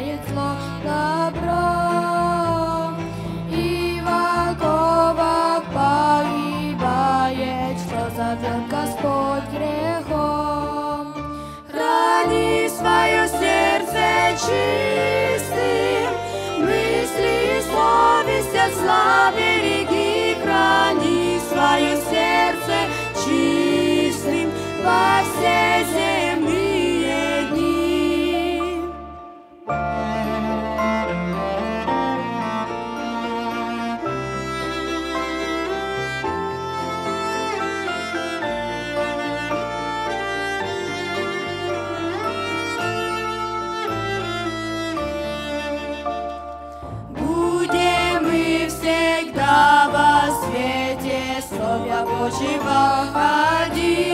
поехала добро. И ваковок погибает, что завел Господь грехом. Храни свое сердце чистым, мысли и совесть от славы Словя Божьего ходить,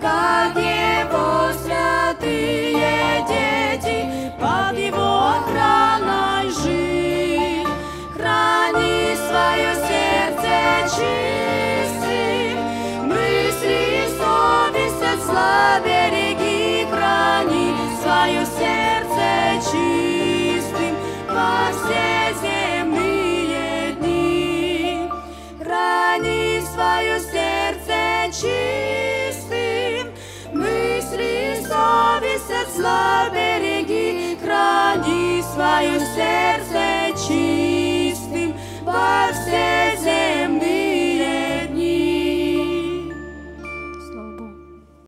как Его святые дети под Его охраной жить. Храни свое сердце чистым, мысли и совесть от зла береги, храни. Свое сердце свое сердце чистым, мысли совесть от зла береги, храни свое